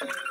you